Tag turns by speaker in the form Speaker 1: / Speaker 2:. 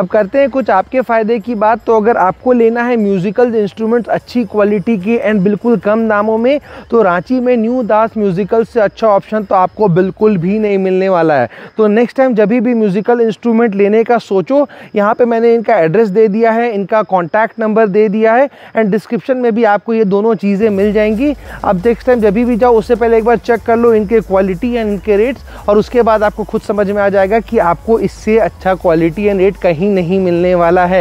Speaker 1: अब करते हैं कुछ आपके फ़ायदे की बात तो अगर आपको लेना है म्यूज़िकल इंस्ट्रूमेंट्स अच्छी क्वालिटी के एंड बिल्कुल कम दामों में तो रांची में न्यू दास म्यूज़िकल से अच्छा ऑप्शन तो आपको बिल्कुल भी नहीं मिलने वाला है। तो नेक्स्ट टाइम जब भी म्यूज़िकल इंस्ट्रूमेंट लेने का सोचो, यहाँ पर मैंने इनका एड्रेस दे दिया है, इनका कॉन्टैक्ट नंबर दे दिया है एंड डिस्क्रिप्शन में भी आपको ये दोनों चीज़ें मिल जाएँगी। अब नेक्स्ट टाइम जब भी जाओ, उससे पहले एक बार चेक कर लो इनके क्वालिटी एंड इनके रेट्स और उसके बाद आपको खुद समझ में आ जाएगा कि आपको इससे अच्छा क्वालिटी एंड रेट कहीं नहीं मिलने वाला है।